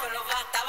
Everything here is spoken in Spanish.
con los basta